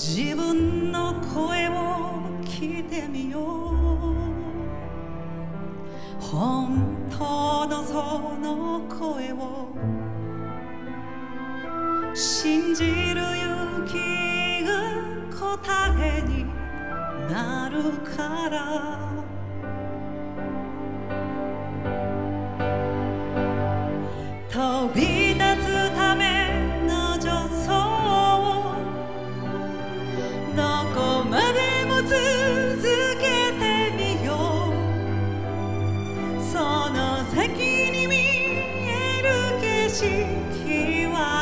自分の声を聞いてみよう。本当のその声を。信じる勇気が答えになるから。 ที่ว่า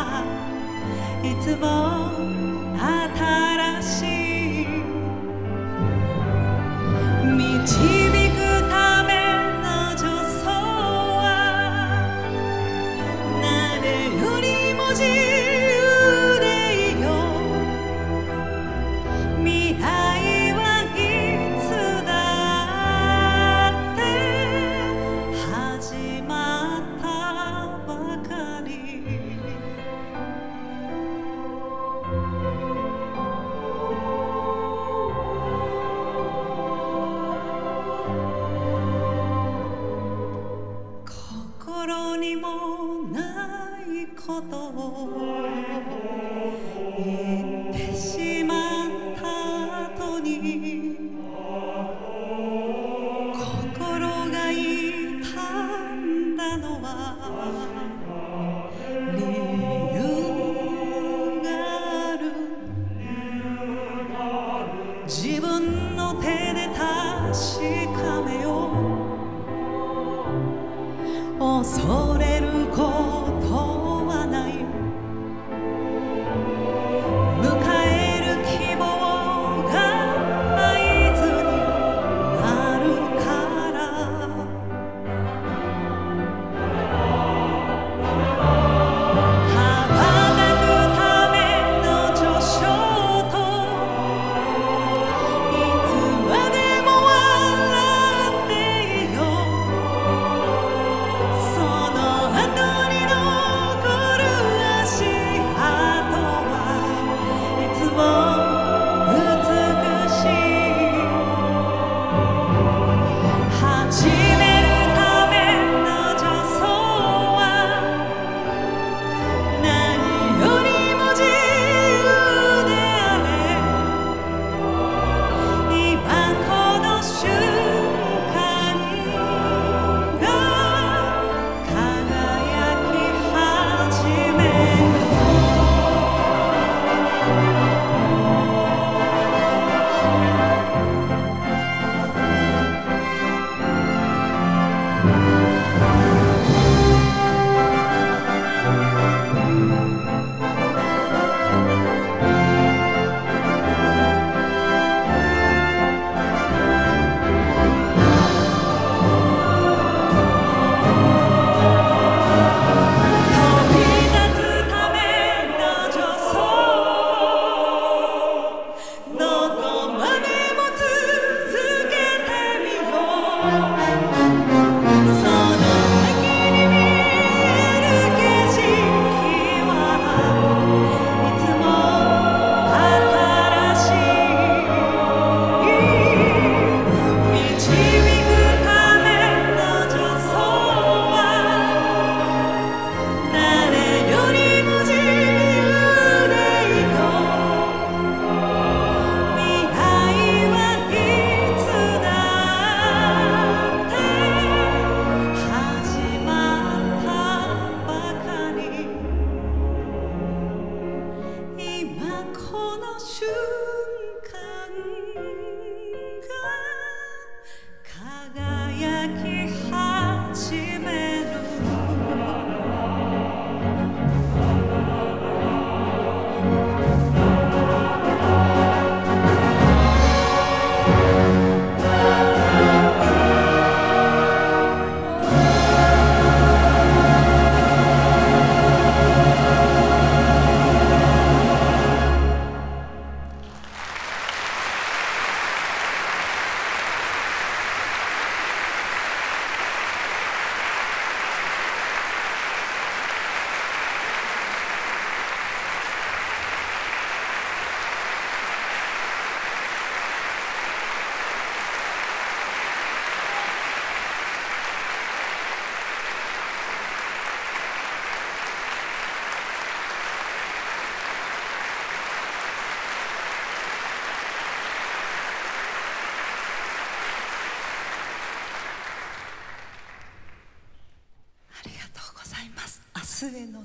Amen.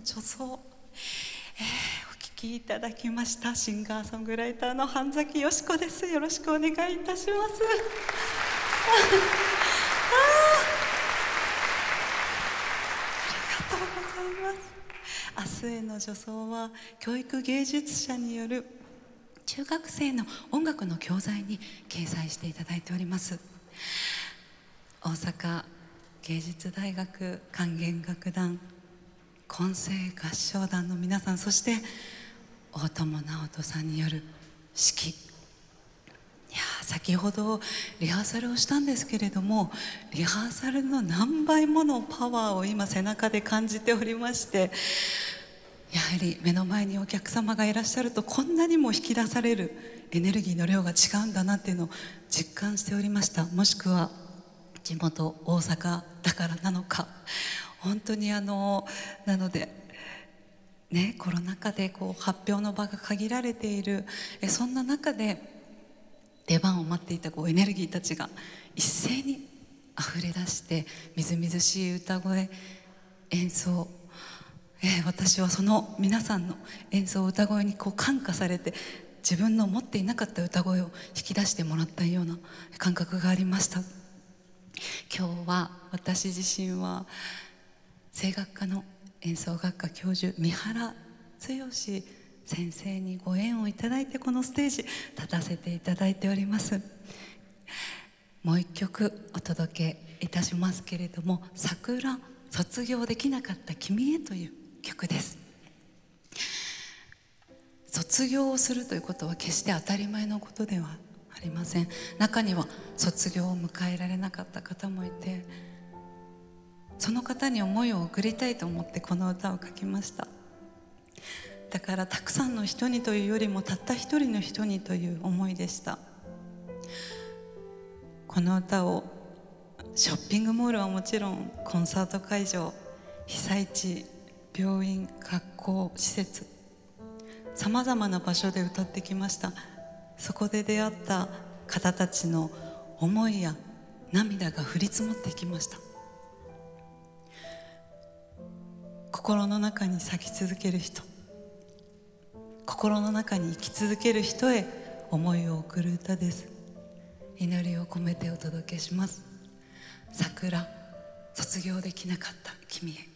明日への助走、えー、お聞きいただきました。シンガーソングライターの半崎よし子です。よろしくお願いいたします。ありがとうございます。明日への助走は教育芸術者による中学生の音楽の教材に掲載していただいております。大阪芸術大学管弦楽団混声合唱団の皆さんそして大友直人さんによる指揮。いや先ほどリハーサルをしたんですけれどもリハーサルの何倍ものパワーを今背中で感じておりましてやはり目の前にお客様がいらっしゃるとこんなにも引き出されるエネルギーの量が違うんだなっていうのを実感しておりました。もしくは地元大阪だからなのか本当にあのなのでねコロナ禍でこう発表の場が限られているえそんな中で出番を待っていたこうエネルギーたちが一斉に溢れ出してみずみずしい歌声演奏え、私はその皆さんの演奏歌声にこう感化されて自分の持っていなかった歌声を引き出してもらったような感覚がありました。今日は私自身は声楽科の演奏学科教授三原剛先生にご縁をいただいてこのステージ立たせていただいております。もう一曲お届けいたしますけれども「桜卒業できなかった君へ」という曲です。卒業をするということは決して当たり前のことではありません。中には卒業を迎えられなかった方もいてその方に思いを送りたいと思ってこの歌を書きました。だからたくさんの人にというよりもたった一人の人にという思いでした。この歌をショッピングモールはもちろんコンサート会場被災地病院学校施設さまざまな場所で歌ってきました。そこで出会った方たちの思いや涙が降り積もってきました。心の中に咲き続ける人。心の中に生き続ける人へ思いを送る歌です。祈りを込めてお届けします。桜卒業できなかった君へ。